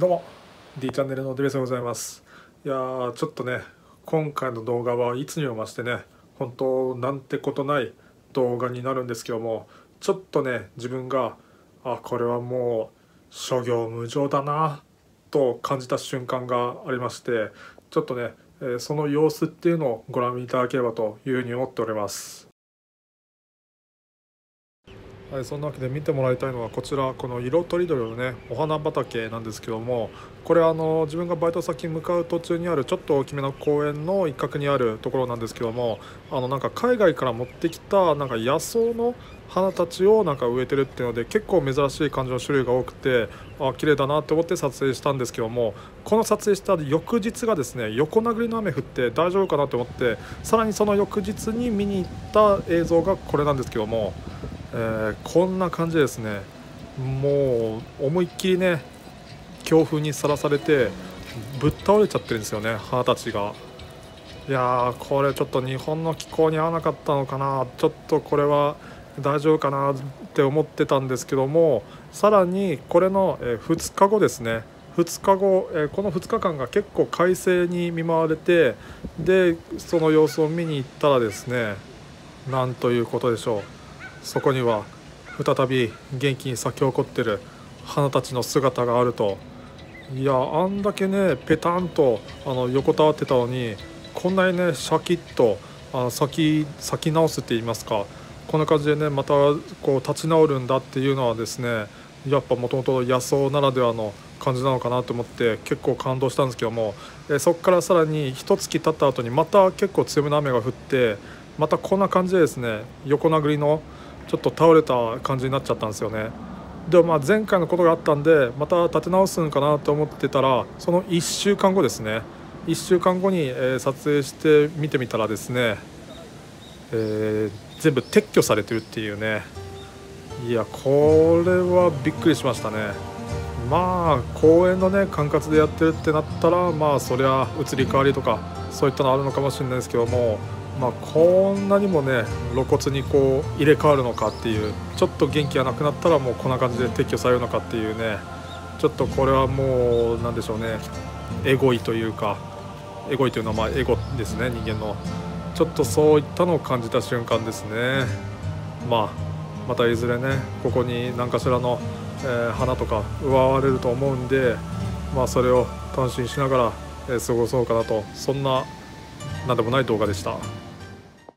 どうも。D チャンネルのデベスでございます。いやーちょっとね今回の動画はいつにも増してね本当なんてことない動画になるんですけどもちょっとね自分があこれはもう諸行無常だなと感じた瞬間がありましてちょっとね、その様子っていうのをご覧いただければというふうに思っております。はい、そんなわけで見てもらいたいのはこちらこの色とりどりのねお花畑なんですけどもこれあの自分がバイト先に向かう途中にあるちょっと大きめの公園の一角にあるところなんですけどもあのなんか海外から持ってきたなんか野草の花たちをなんか植えてるっていうので結構珍しい感じの種類が多くてあ綺麗だなって思って撮影したんですけどもこの撮影した翌日がですね横殴りの雨降って大丈夫かなと思ってさらにその翌日に見に行った映像がこれなんですけども。えーこんな感じですねもう思いっきりね強風にさらされてぶっ倒れちゃってるんですよね花たちが。いやーこれちょっと日本の気候に合わなかったのかなちょっとこれは大丈夫かなって思ってたんですけどもさらにこれの2日後ですね2日後、この2日間が結構快晴に見舞われてでその様子を見に行ったらですねなんということでしょう。そこには再び元気に咲き誇ってる花たちの姿があると。いやあんだけねペタンとあの横たわってたのにこんなにねシャキッとあの咲き咲き直すって言いますか。こんな感じでねまたこう立ち直るんだっていうのはですねやっぱもともと野草ならではの感じなのかなと思って結構感動したんですけども。えそこからさらに一月経った後にまた結構強めの雨が降ってまたこんな感じでですね横殴りのちょっと倒れた感じになっちゃったんですよね。でまあ前回のことがあったんでまた立て直すんかなと思ってたらその1週間後ですね。1週間後に、え撮影して見てみたらですね、えー全部撤去されてるっていうね。いやこれはびっくりしましたね。まあ公園のね管轄でやってるってなったらまあそりゃ移り変わりとかそういったのあるのかもしれないですけどもまあこんなにもね露骨にこう入れ替わるのかっていうちょっと元気がなくなったらもうこんな感じで撤去されるのかっていうねちょっとこれはもうなんでしょうねエゴイというかエゴイというのはまあエゴですね人間の。ちょっとそういったのを感じた瞬間ですね。まあまたいずれねここに何かしらの、えー花とか奪われると思うんでまあそれを楽しみしながら、えー過ごそうかなと。そんななんでもない動画でした。